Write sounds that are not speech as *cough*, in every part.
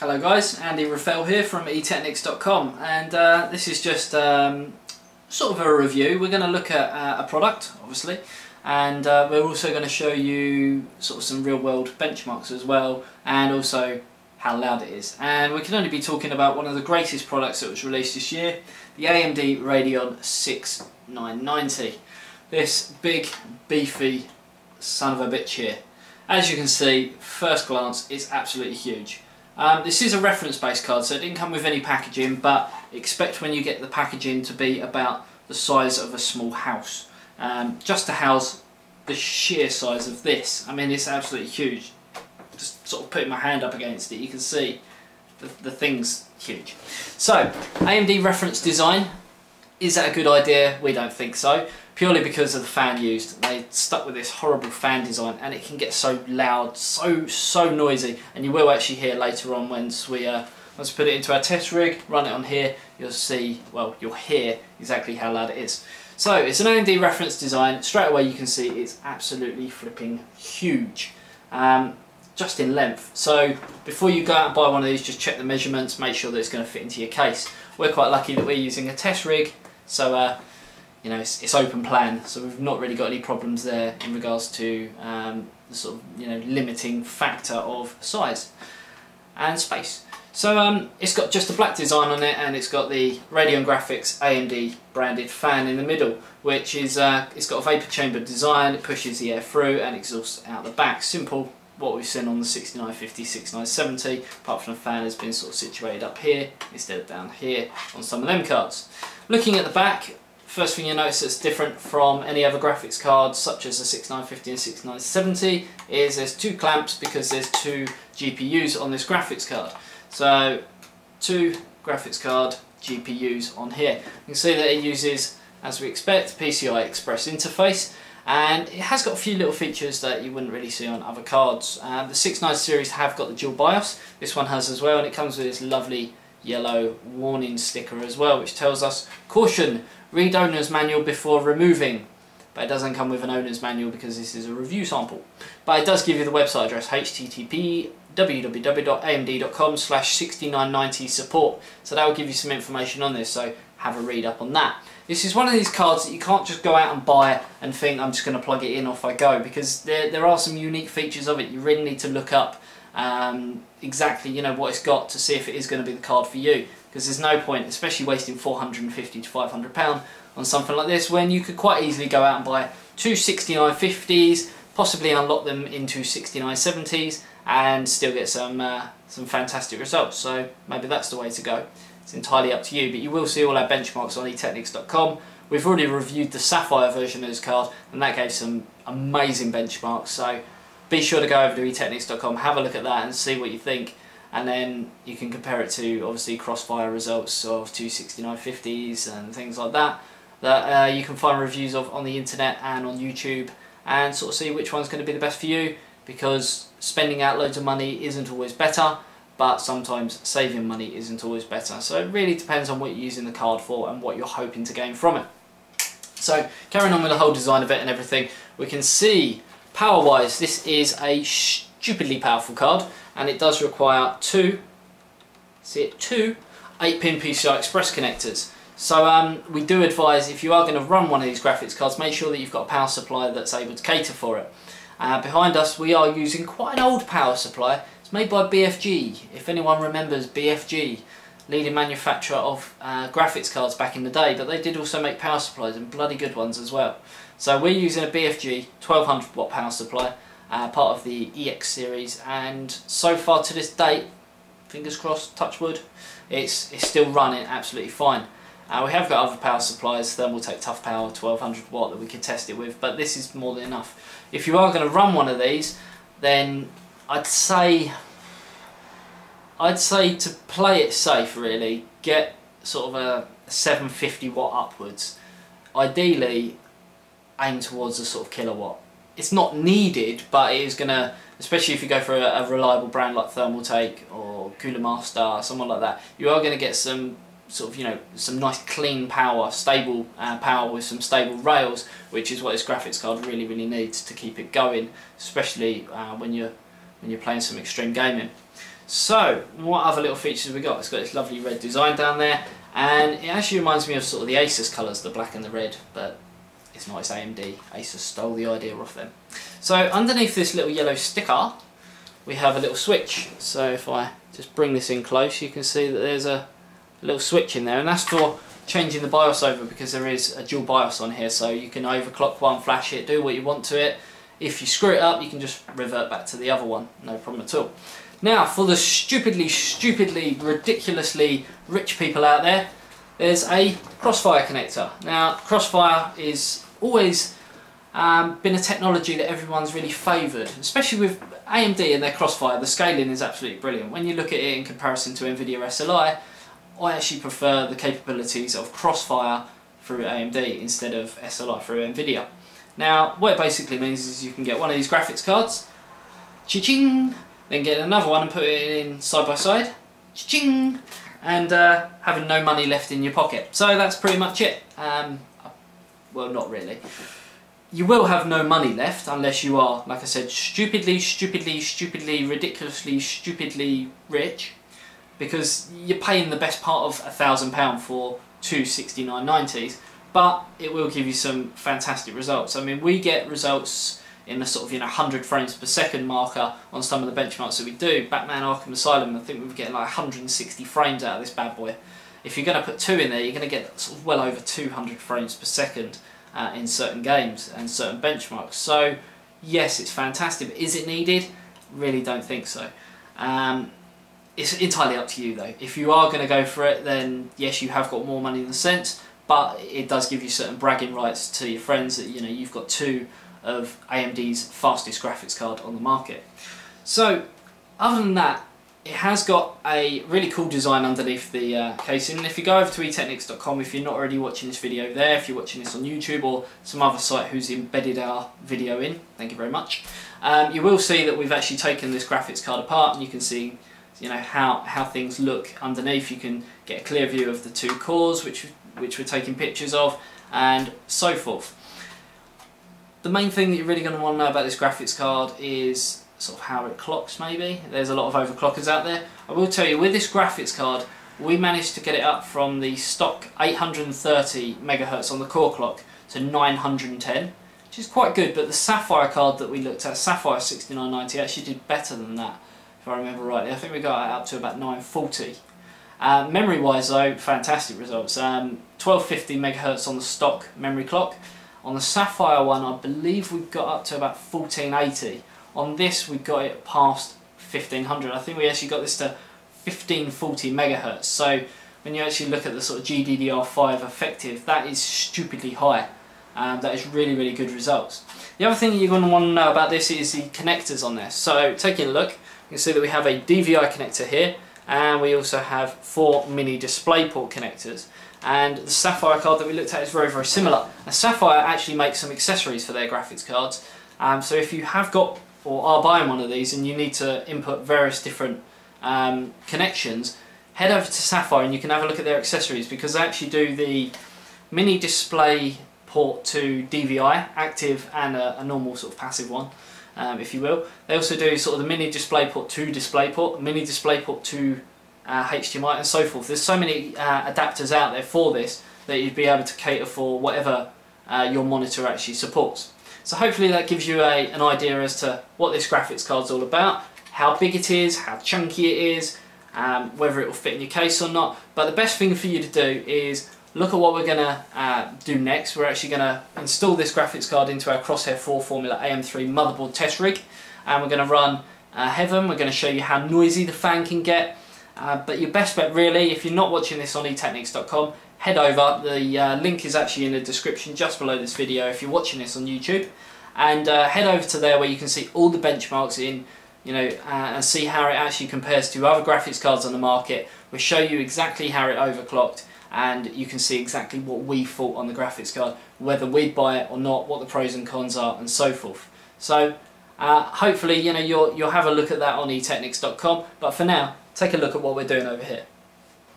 Hello guys, Andy Rafael here from eTeknix.com and uh, this is just um, sort of a review. We're going to look at uh, a product obviously and uh, we're also going to show you sort of some real world benchmarks as well and also how loud it is. And we can only be talking about one of the greatest products that was released this year, the AMD Radeon 6990. This big beefy son of a bitch here. As you can see, first glance, it's absolutely huge. Um, this is a reference based card so it didn't come with any packaging but expect when you get the packaging to be about the size of a small house. Um, just to house the sheer size of this. I mean it's absolutely huge. Just sort of putting my hand up against it you can see the, the thing's huge. So AMD reference design, is that a good idea? We don't think so purely because of the fan used. They stuck with this horrible fan design and it can get so loud, so so noisy and you will actually hear later on once we uh, once we put it into our test rig, run it on here, you'll see, well you'll hear exactly how loud it is. So it's an AMD reference design, straight away you can see it's absolutely flipping huge. Um, just in length. So before you go out and buy one of these, just check the measurements, make sure that it's going to fit into your case. We're quite lucky that we're using a test rig, so uh, you know, it's, it's, open plan, so we've not really got any problems there in regards to um, the sort of, you know, limiting factor of size and space. So um, it's got just a black design on it and it's got the Radeon Graphics AMD branded fan in the middle which is, uh, it's got a vapor chamber design, it pushes the air through and exhausts out the back. Simple, what we've seen on the 6950, 6970, apart from the fan has been sort of situated up here instead of down here on some of them cards. Looking at the back, First thing you notice that's different from any other graphics cards such as the 6950 and 6970 is there's two clamps because there's two GPUs on this graphics card. So two graphics card GPUs on here. You can see that it uses, as we expect, PCI Express interface and it has got a few little features that you wouldn't really see on other cards. Uh, the 69 series have got the dual BIOS, this one has as well and it comes with this lovely yellow warning sticker as well which tells us caution read owner's manual before removing. But it doesn't come with an owner's manual because this is a review sample. But it does give you the website address http www.amd.com slash 6990 support. So that will give you some information on this so have a read up on that. This is one of these cards that you can't just go out and buy and think I'm just going to plug it in off I go because there, there are some unique features of it. You really need to look up um, exactly you know what it's got to see if it is going to be the card for you because there's no point especially wasting 450 to 500 pound on something like this when you could quite easily go out and buy two 6950s possibly unlock them into 6970s and still get some uh, some fantastic results. So maybe that's the way to go. It's entirely up to you but you will see all our benchmarks on eTeknix.com we've already reviewed the sapphire version of this card and that gave some amazing benchmarks. So be sure to go over to eTeknix.com, have a look at that and see what you think and then you can compare it to obviously crossfire results of 26950s and things like that that uh, you can find reviews of on the internet and on YouTube and sort of see which one's going to be the best for you because spending out loads of money isn't always better but sometimes saving money isn't always better so it really depends on what you're using the card for and what you're hoping to gain from it. So carrying on with the whole design of it and everything we can see Power wise, this is a stupidly powerful card and it does require two, see it, two 8 pin PCI Express connectors. So um, we do advise if you are going to run one of these graphics cards, make sure that you've got a power supply that's able to cater for it. Uh, behind us we are using quite an old power supply. It's made by BFG. If anyone remembers BFG, leading manufacturer of uh, graphics cards back in the day, but they did also make power supplies and bloody good ones as well. So we're using a BFG 1200 watt power supply, uh, part of the EX series, and so far to this date, fingers crossed, touch wood, it's, it's still running absolutely fine. Uh, we have got other power supplies, Thermaltake Tough Power 1200 watt that we can test it with, but this is more than enough. If you are going to run one of these, then I'd say I'd say to play it safe really, get sort of a 750 watt upwards. Ideally, aim towards a sort of kilowatt. It's not needed, but it is going to, especially if you go for a, a reliable brand like Thermaltake or Cooler Master, someone like that, you are going to get some sort of, you know, some nice clean power, stable uh, power with some stable rails, which is what this graphics card really, really needs to keep it going, especially uh, when you're when you're playing some extreme gaming. So, what other little features have we got? It's got this lovely red design down there, and it actually reminds me of sort of the Asus colours, the black and the red, but it's not, it's AMD. Asus stole the idea off them. So, underneath this little yellow sticker, we have a little switch. So if I just bring this in close, you can see that there's a little switch in there, and that's for changing the BIOS over because there is a dual BIOS on here, so you can overclock one, flash it, do what you want to it. If you screw it up, you can just revert back to the other one, no problem at all. Now, for the stupidly, stupidly, ridiculously rich people out there, there's a Crossfire connector. Now, Crossfire is always um, been a technology that everyone's really favoured, especially with AMD and their Crossfire. The scaling is absolutely brilliant. When you look at it in comparison to NVIDIA SLI, I actually prefer the capabilities of Crossfire through AMD instead of SLI through NVIDIA. Now, what it basically means is you can get one of these graphics cards, cha-ching, then get another one and put it in side by side, cha-ching, and uh, having no money left in your pocket. So that's pretty much it. Um, well, not really you will have no money left unless you are, like I said, stupidly, stupidly, stupidly, ridiculously, stupidly rich because you're paying the best part of a thousand pound for two 6990s but it will give you some fantastic results. I mean we get results in the sort of you know 100 frames per second marker on some of the benchmarks that we do. Batman Arkham Asylum I think we are getting like 160 frames out of this bad boy. If you're going to put two in there you're going to get sort of well over 200 frames per second uh, in certain games and certain benchmarks. So yes, it's fantastic. Is it needed? Really don't think so. Um, it's entirely up to you though. If you are going to go for it, then yes, you have got more money than sense, but it does give you certain bragging rights to your friends that you know you've got two of AMD's fastest graphics card on the market. So, other than that, it has got a really cool design underneath the uh, casing and if you go over to eTeknix.com if you're not already watching this video there, if you're watching this on YouTube or some other site who's embedded our video in, thank you very much, um, you will see that we've actually taken this graphics card apart and you can see you know how, how things look underneath. You can get a clear view of the two cores which, which we're taking pictures of and so forth. The main thing that you're really going to want to know about this graphics card is sort of how it clocks maybe. There's a lot of overclockers out there. I will tell you with this graphics card we managed to get it up from the stock 830 megahertz on the core clock to 910 which is quite good but the Sapphire card that we looked at, Sapphire 6990 actually did better than that if I remember rightly. I think we got it up to about 940. Uh, memory wise though, fantastic results. Um, 1250 megahertz on the stock memory clock. On the Sapphire one I believe we got up to about 1480 on this we got it past 1500. I think we actually got this to 1540 megahertz. So when you actually look at the sort of GDDR5 effective, that is stupidly high. Um, that is really, really good results. The other thing you're going to want to know about this is the connectors on this. So taking a look, you can see that we have a DVI connector here, and we also have four mini DisplayPort connectors. And the Sapphire card that we looked at is very, very similar. And Sapphire actually makes some accessories for their graphics cards. Um, so if you have got or are buying one of these and you need to input various different um, connections, head over to Sapphire and you can have a look at their accessories because they actually do the mini display port to DVI, active and a, a normal sort of passive one, um, if you will. They also do sort of the mini display port to display port, mini display port to uh, HDMI and so forth. There's so many uh, adapters out there for this that you'd be able to cater for whatever uh, your monitor actually supports. So hopefully that gives you a, an idea as to what this graphics card is all about, how big it is, how chunky it is, um, whether it will fit in your case or not. But the best thing for you to do is look at what we're going to uh, do next. We're actually going to install this graphics card into our Crosshair 4 Formula AM3 motherboard test rig and we're going to run uh, Heaven. We're going to show you how noisy the fan can get. Uh, but your best bet really, if you're not watching this on eTeknix.com, head over. The uh, link is actually in the description just below this video if you're watching this on YouTube. And uh, head over to there where you can see all the benchmarks in, you know, uh, and see how it actually compares to other graphics cards on the market. We'll show you exactly how it overclocked and you can see exactly what we thought on the graphics card, whether we'd buy it or not, what the pros and cons are, and so forth. So uh, hopefully, you know, you'll, you'll have a look at that on eTeknix.com, but for now, take a look at what we're doing over here.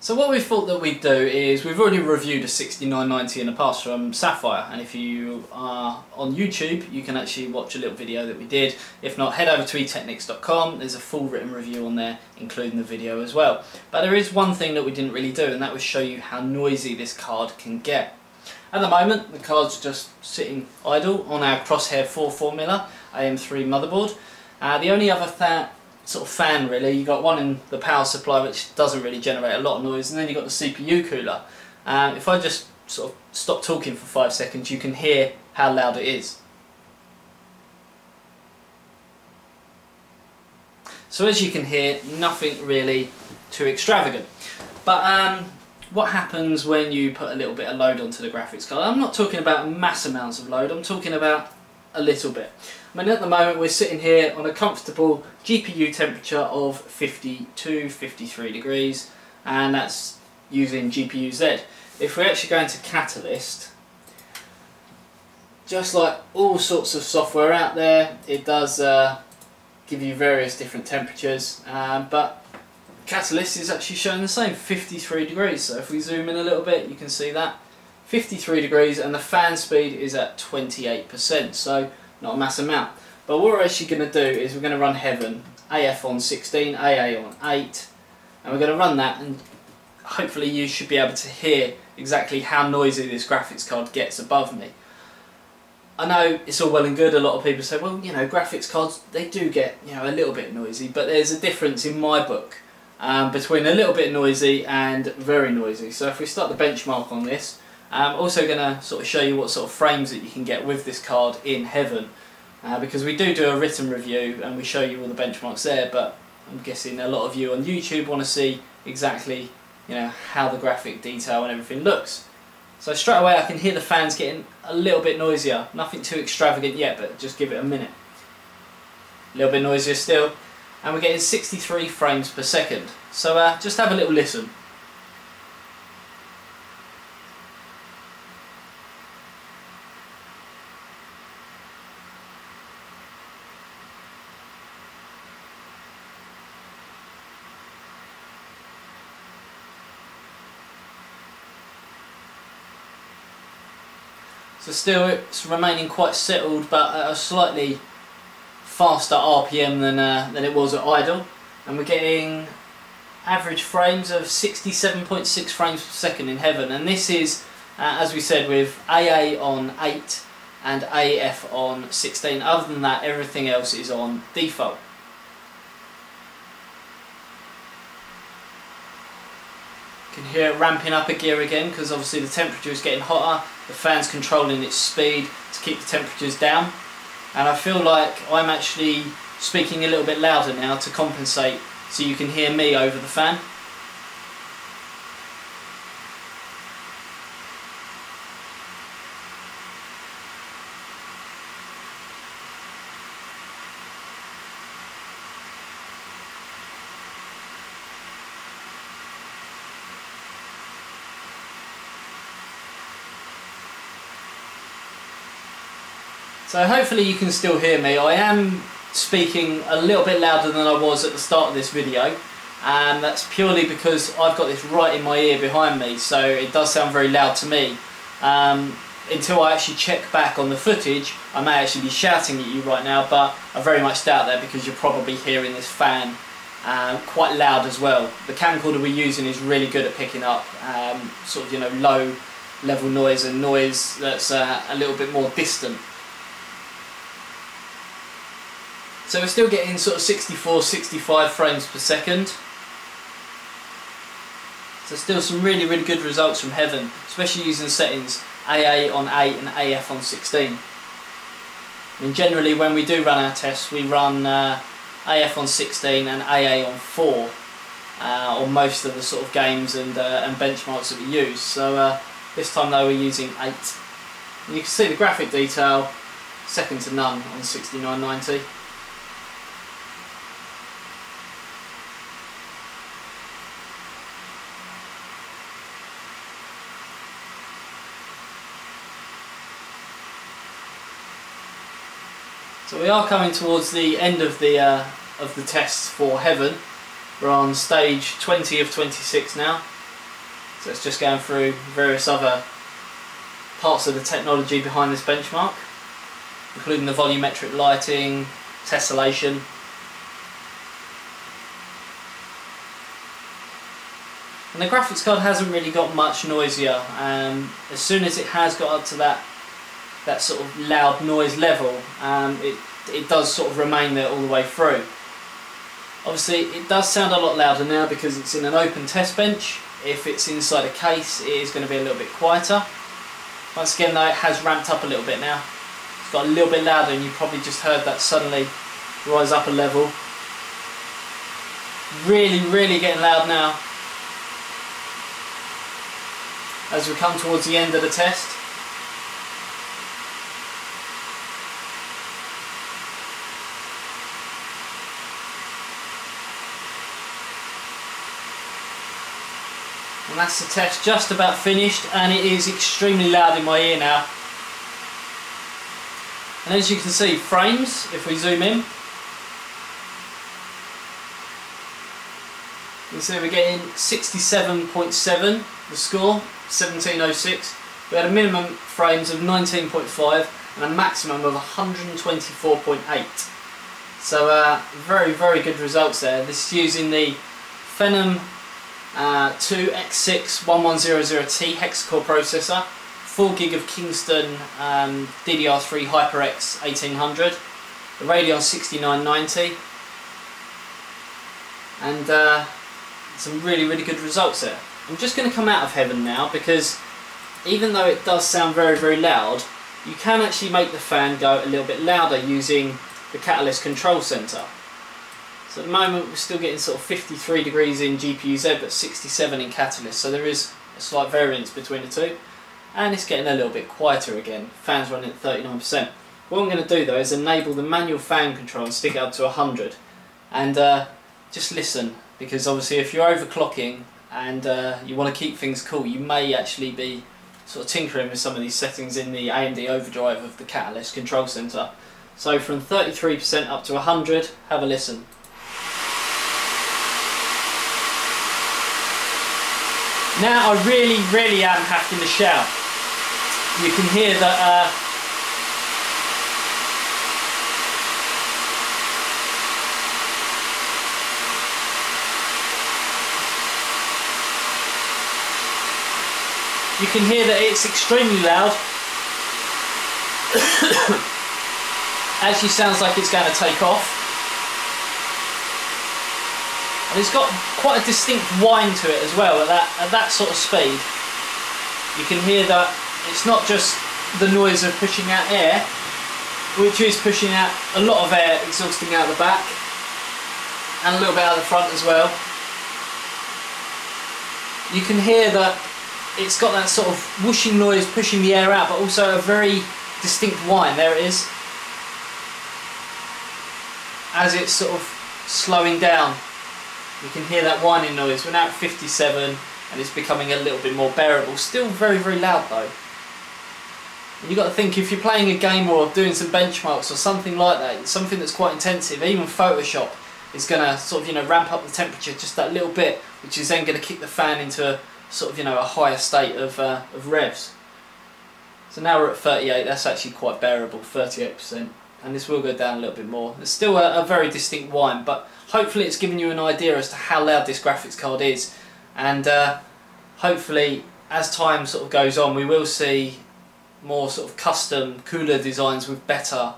So what we thought that we'd do is we've already reviewed a 6990 in the past from Sapphire and if you are on YouTube you can actually watch a little video that we did. If not head over to eTeknix.com there's a full written review on there including the video as well. But there is one thing that we didn't really do and that was show you how noisy this card can get. At the moment the card's just sitting idle on our Crosshair 4 formula AM3 motherboard. Uh, the only other th sort of fan really. You got one in the power supply which doesn't really generate a lot of noise and then you've got the CPU cooler. Um, if I just sort of stop talking for five seconds you can hear how loud it is. So as you can hear nothing really too extravagant. But um, what happens when you put a little bit of load onto the graphics card? I'm not talking about mass amounts of load, I'm talking about a little bit. I mean at the moment we're sitting here on a comfortable GPU temperature of 52, 53 degrees and that's using GPU Z. If we actually go into Catalyst, just like all sorts of software out there, it does uh, give you various different temperatures, um, but Catalyst is actually showing the same, 53 degrees. So if we zoom in a little bit, you can see that. 53 degrees and the fan speed is at 28%, so not a mass amount. But what we're actually going to do is we're going to run Heaven, AF on 16, AA on 8, and we're going to run that and hopefully you should be able to hear exactly how noisy this graphics card gets above me. I know it's all well and good, a lot of people say, well, you know, graphics cards, they do get, you know, a little bit noisy, but there's a difference in my book um, between a little bit noisy and very noisy. So if we start the benchmark on this, I'm also going to sort of show you what sort of frames that you can get with this card in Heaven uh, because we do do a written review and we show you all the benchmarks there but I'm guessing a lot of you on YouTube want to see exactly you know how the graphic detail and everything looks. So straight away I can hear the fans getting a little bit noisier, nothing too extravagant yet but just give it a minute. A little bit noisier still and we're getting 63 frames per second so uh, just have a little listen. So still it's remaining quite settled but at a slightly faster RPM than, uh, than it was at idle. And we're getting average frames of 67.6 frames per second in Heaven. And this is, uh, as we said, with AA on 8 and AF on 16. Other than that, everything else is on default. You can hear it ramping up a gear again because obviously the temperature is getting hotter the fan's controlling its speed to keep the temperatures down. And I feel like I'm actually speaking a little bit louder now to compensate so you can hear me over the fan So hopefully you can still hear me. I am speaking a little bit louder than I was at the start of this video and that's purely because I've got this right in my ear behind me so it does sound very loud to me. Um, until I actually check back on the footage I may actually be shouting at you right now but I very much doubt that because you're probably hearing this fan um, quite loud as well. The camcorder we're using is really good at picking up um, sort of you know low level noise and noise that's uh, a little bit more distant. So we're still getting sort of 64, 65 frames per second. So still some really, really good results from Heaven, especially using settings AA on 8 and AF on 16. I mean, generally when we do run our tests, we run uh, AF on 16 and AA on 4 uh, on most of the sort of games and, uh, and benchmarks that we use. So uh, this time though we're using 8. And you can see the graphic detail, second to none on 6990. We are coming towards the end of the uh, of the tests for Heaven. We're on stage 20 of 26 now. So it's just going through various other parts of the technology behind this benchmark, including the volumetric lighting, tessellation. And the graphics card hasn't really got much noisier. Um, as soon as it has got up to that that sort of loud noise level, um, it it does sort of remain there all the way through. Obviously, it does sound a lot louder now because it's in an open test bench. If it's inside a case, it is going to be a little bit quieter. Once again, though, it has ramped up a little bit now. It's got a little bit louder, and you probably just heard that suddenly rise up a level. Really, really getting loud now. As we come towards the end of the test. And that's the test just about finished and it is extremely loud in my ear now. And as you can see, frames, if we zoom in, you can see we're getting 67.7, the score, 1706. We had a minimum frames of 19.5 and a maximum of 124.8. So uh, very, very good results there. This is using the Phenom uh, 2X6-1100T hexa-core processor, 4 gig of Kingston um, DDR3 HyperX 1800, the Radeon 6990, and uh, some really really good results there. I'm just going to come out of heaven now because even though it does sound very very loud, you can actually make the fan go a little bit louder using the Catalyst Control Center. So at the moment we're still getting sort of 53 degrees in GPU-Z but 67 in Catalyst so there is a slight variance between the two and it's getting a little bit quieter again, fans running at 39%. What I'm going to do though is enable the manual fan control and stick it up to 100 and uh, just listen because obviously if you're overclocking and uh, you want to keep things cool you may actually be sort of tinkering with some of these settings in the AMD overdrive of the Catalyst control center. So from 33% up to 100, have a listen. Now I really, really am having to shout. You can hear that uh, you can hear that it's extremely loud. *coughs* Actually sounds like it's going to take off. And it's got quite a distinct whine to it as well at that, at that sort of speed. You can hear that it's not just the noise of pushing out air, which is pushing out a lot of air exhausting out the back and a little bit out the front as well. You can hear that it's got that sort of whooshing noise pushing the air out but also a very distinct whine, there it is, as it's sort of slowing down you can hear that whining noise. We're now at 57 and it's becoming a little bit more bearable. Still very, very loud though. And you've got to think if you're playing a game or doing some benchmarks or something like that, something that's quite intensive, even Photoshop is going to sort of, you know, ramp up the temperature just that little bit, which is then going to kick the fan into a, sort of, you know, a higher state of, uh, of revs. So now we're at 38, that's actually quite bearable, 38%. And this will go down a little bit more. It's still a, a very distinct whine, but hopefully it's given you an idea as to how loud this graphics card is and uh, hopefully as time sort of goes on we will see more sort of custom cooler designs with better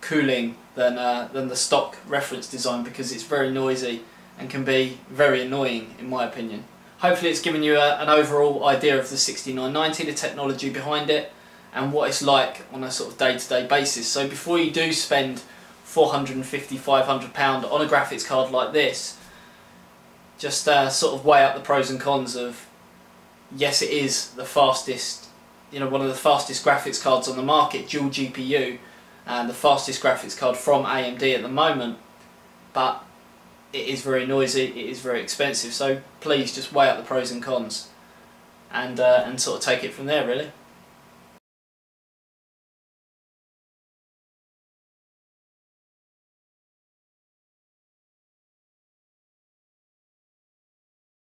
cooling than, uh, than the stock reference design because it's very noisy and can be very annoying in my opinion. Hopefully it's given you a, an overall idea of the 6990, the technology behind it and what it's like on a sort of day-to-day -day basis. So before you do spend 450 500 pound on a graphics card like this just uh, sort of weigh up the pros and cons of yes it is the fastest you know one of the fastest graphics cards on the market dual GPU and the fastest graphics card from AMD at the moment but it is very noisy it is very expensive so please just weigh up the pros and cons and uh, and sort of take it from there really